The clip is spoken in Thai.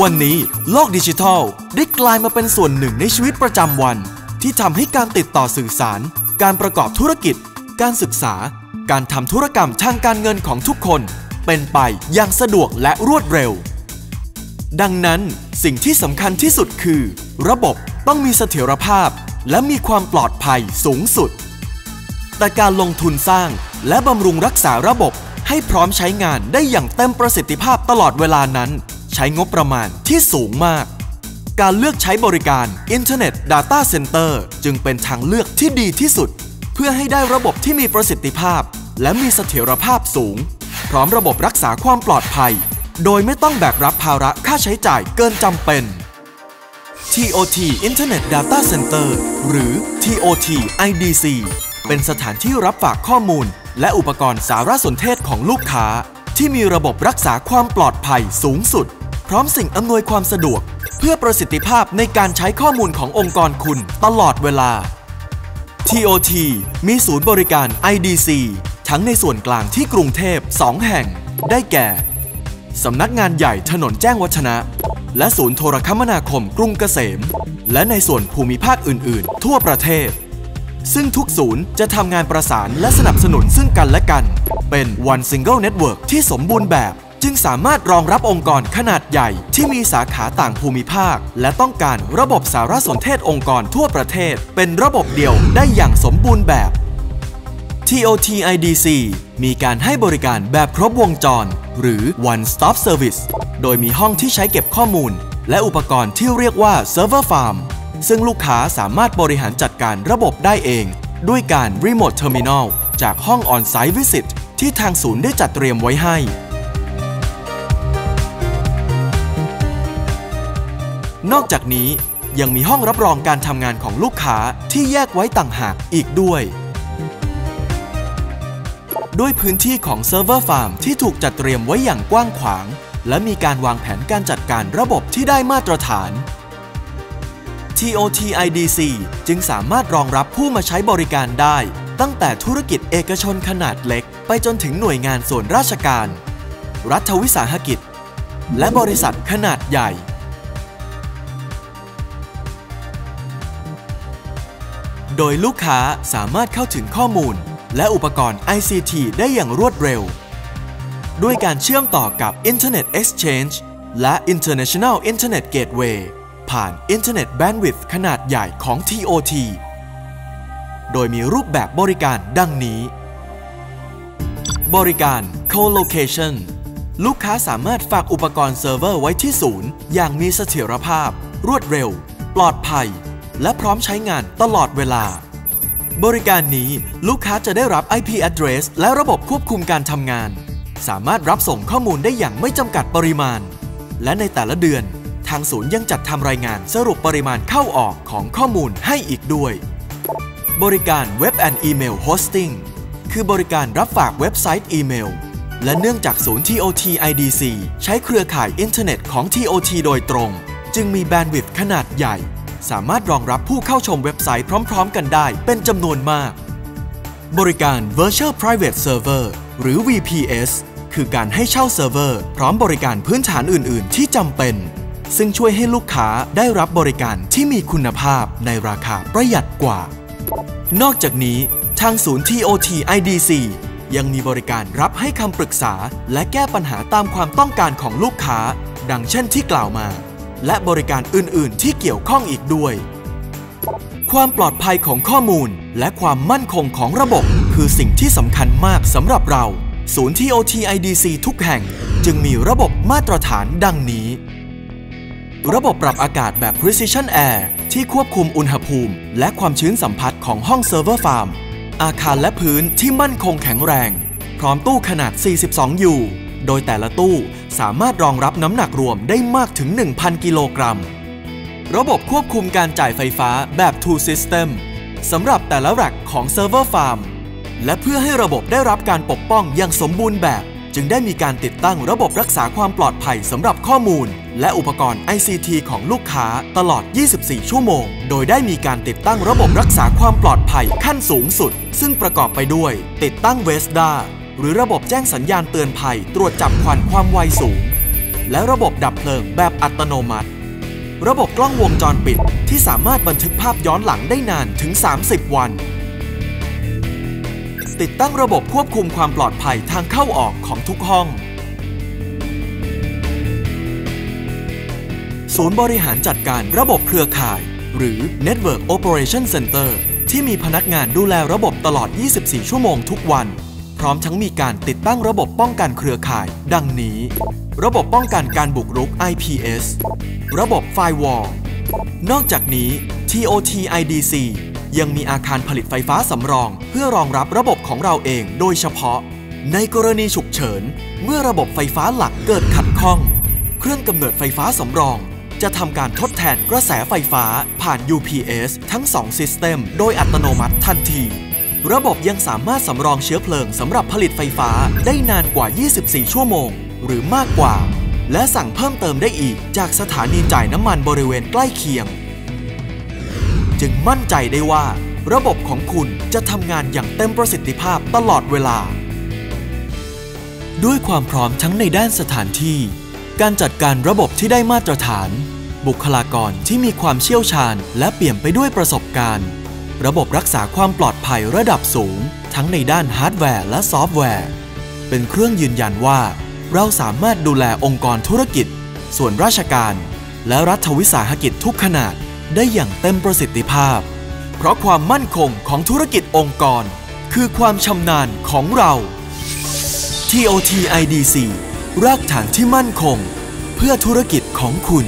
วันนี้โลกดิจิทัล ได้กลายมาเป็นส่วนหนึ่งในชีวิตประจำวัน ที่ทำให้การติดต่อสื่อสาร การประกอบธุรกิจ การศึกษา การทำธุรกรรมทางการเงินของทุกคน เป็นไปอย่างสะดวกและรวดเร็ว ดังนั้นสิ่งที่สำคัญที่สุดคือ ระบบต้องมีเสถียรภาพ และมีความปลอดภัยสูงสุด แต่การลงทุนสร้างและบำรุงรักษาระบบให้พร้อมใช้งานได้อย่างเต็มประสิทธิภาพตลอดเวลานั้น ช้งบประมาณที่สูงมาก การเลือกใช้บริการ Internet Data Center จึงเป็นทางเลือกที่ดีที่สุด เพื่อให้ได้ระบบที่มีประสิทธิภาพ และมีเสถียรภาพสูง พร้อมระบบรักษาความปลอดภัย โดยไม่ต้องแบกรับภาระค่าใช้จ่ายเกินจำเป็น TOT Internet Data Center หรือ TOT IDC เป็นสถานที่รับฝากข้อมูล และอุปกรณ์สารสนเทศของลูกค้า ที่มีระบบรักษาความปลอดภัยสูงสุด ร้อมสิ่งอำนวยความสะดวก เพื่อประสิทธิภาพในการใช้ข้อมูลขององค์กรคุณตลอดเวลา TOT มีศูนย์บริการ IDC ทั้งในส่วนกลางที่กรุงเทพ 2 แห่ง ได้แก่ สำนักงานใหญ่ถนนแจ้งวัฒนะ และศูนย์โทรคมนาคมกรุงเกษม และในส่วนภูมิภาคอื่น ๆ ทั่วประเทศ ซึ่งทุกศูนย์จะทำงานประสานและสนับสนุนซึ่งกันและกัน เป็น One Single Network ที่สมบูรณ์แบบ จึงสามารถรองรับองค์กรขนาดใหญ่ที่มีสาขาต่างภูมิภาค และต้องการระบบสารสนเทศองค์กรทั่วประเทศ เป็นระบบเดียวได้อย่างสมบูรณ์แบบ TOT IDC มีการให้บริการแบบครบวงจร หรือ One Stop Service โดยมีห้องที่ใช้เก็บข้อมูล และอุปกรณ์ที่เรียกว่า Server Farm ซึ่งลูกค้าสามารถบริหารจัดการระบบได้เอง ด้วยการ Remote Terminal จากห้อง On-Site Visit ที่ทางศูนย์ได้จัดเตรียมไว้ให้ นอกจากนี้ยังมีห้องรับรองการทำงานของลูกค้าที่แยกไว้ต่างหากอีกด้วย ด้วยพื้นที่ของเซิร์ฟเวอร์ฟาร์มที่ถูกจัดเตรียมไว้อย่างกว้างขวาง และมีการวางแผนการจัดการระบบที่ได้มาตรฐาน TOT IDC จึงสามารถรองรับผู้มาใช้บริการได้ ตั้งแต่ธุรกิจเอกชนขนาดเล็ก ไปจนถึงหน่วยงานส่วนราชการ รัฐวิสาหกิจ และบริษัทขนาดใหญ่ โดยลูกค้าสามารถเข้าถึงข้อมูล และอุปกรณ์ ICT ได้อย่างรวดเร็ว ด้วยการเชื่อมต่อกับ Internet Exchange และ International Internet Gateway ผ่าน Internet Bandwidth ขนาดใหญ่ของ TOT โดยมีรูปแบบบริการดังนี้ บริการ Co-location ลูกค้าสามารถฝากอุปกรณ์เซิร์ฟเวอร์ไว้ที่ศูนย์ อย่างมีเสถียรภาพ รวดเร็ว ปลอดภัย และพร้อมใช้งานตลอดเวลา บริการนี้ลูกค้าจะได้รับ IP address และระบบควบคุมการทำงาน สามารถรับส่งข้อมูลได้อย่างไม่จำกัดปริมาณ และในแต่ละเดือน ทางศูนย์ยังจัดทำรายงานสรุปปริมาณเข้าออกของข้อมูลให้อีกด้วย บริการ Web and Email Hosting คือบริการรับฝากเว็บไซต์อีเมล และเนื่องจากศูนย์ TOT IDC ใช้เครือข่ายอินเทอร์เน็ตของ TOT โดยตรง จึงมี bandwidth ขนาดใหญ่ สามารถรองรับผู้เข้าชมเว็บไซต์พร้อม ๆ กันได้เป็นจำนวนมาก บริการ Virtual Private Server หรือ VPS คือการให้เช่าเซิร์ฟเวอร์พร้อมบริการพื้นฐานอื่น ๆ ที่จำเป็น ซึ่งช่วยให้ลูกค้าได้รับบริการที่มีคุณภาพในราคาประหยัดกว่า นอกจากนี้ ทางศูนย์ TOT IDC ยังมีบริการรับให้คำปรึกษา และแก้ปัญหาตามความต้องการของลูกค้า ดังเช่นที่กล่าวมา และบริการอื่น ๆ ที่เกี่ยวข้องอีกด้วย ความปลอดภัยของข้อมูลและความมั่นคงของระบบ คือสิ่งที่สำคัญมากสำหรับเรา ศูนย์ TOT IDC ทุกแห่ง จึงมีระบบมาตรฐานดังนี้ ระบบปรับอากาศแบบ Precision Air ที่ควบคุมอุณหภูมิ และความชื้นสัมพัทธ์ของห้องเซิร์ฟเวอร์ฟาร์ม อาคารและพื้นที่มั่นคงแข็งแรง พร้อมตู้ขนาด 42 U โดยแต่ละตู้ สามารถรองรับน้ำหนักรวมได้มากถึง 1,000 กิโลกรัม ระบบควบคุมการจ่ายไฟฟ้าแบบ Two System สำหรับแต่ละ rack ของเซิร์ฟเวอร์ฟาร์ม และเพื่อให้ระบบได้รับการปกป้องอย่างสมบูรณ์แบบ จึงได้มีการติดตั้งระบบรักษาความปลอดภัยสำหรับข้อมูล และอุปกรณ์ ICT ของลูกค้าตลอด 24 ชั่วโมง โดยได้มีการติดตั้งระบบรักษาความปลอดภัยขั้นสูงสุด ซึ่งประกอบไปด้วย ติดตั้งเวสดา หรือระบบแจ้งสัญญาณเตือนภัย ตรวจจับควันความไวสูง และระบบดับเพลิงแบบอัตโนมัติ ระบบกล้องวงจรปิดที่สามารถบันทึกภาพย้อนหลังได้นานถึง 30 วัน ติดตั้งระบบควบคุมความปลอดภัยทางเข้าออกของทุกห้อง ศูนย์บริหารจัดการระบบเครือข่าย หรือ Network Operation Center ที่มีพนักงานดูแลระบบตลอด 24 ชั่วโมงทุกวัน ร้อมทั้งมีการติดตั้งระบบป้องกันเครือข่าย ดังนี้ ระบบป้องกันการบุกรุก IPS ระบบ Firewall นอกจากนี้ TOT IDC ยังมีอาคารผลิตไฟฟ้าสำรอง เพื่อรองรับระบบของเราเองโดยเฉพาะ ในกรณีฉุกเฉิน เมื่อระบบไฟฟ้าหลักเกิดขัดข้อง เครื่องกำเนิดไฟฟ้าสำรอง จะทำการทดแทนกระแสไฟฟ้าผ่าน UPS ทั้ง 2 ซิสเต็มโดยอัตโนมัติทันที ระบบยังสามารถสำรองเชื้อเพลิงสำหรับผลิตไฟฟ้าได้นานกว่า 24 ชั่วโมง หรือมากกว่า และสั่งเพิ่มเติมได้อีกจากสถานีจ่ายน้ำมันบริเวณใกล้เคียง จึงมั่นใจได้ว่า ระบบของคุณจะทำงานอย่างเต็มประสิทธิภาพตลอดเวลา ด้วยความพร้อมทั้งในด้านสถานที่ การจัดการระบบที่ได้มาตรฐาน บุคลากรที่มีความเชี่ยวชาญ และเปี่ยมไปด้วยประสบการณ์ ระบบรักษาความปลอดภัยระดับสูง ทั้งในด้านฮาร์ดแวร์และซอฟต์แวร์ เป็นเครื่องยืนยันว่า เราสามารถดูแลองค์กรธุรกิจ ส่วนราชการ และรัฐวิสาหกิจทุกขนาดได้อย่างเต็มประสิทธิภาพ เพราะความมั่นคงของธุรกิจองค์กร คือความชำนาญของเรา TOT IDC รากฐานที่มั่นคง เพื่อธุรกิจของคุณ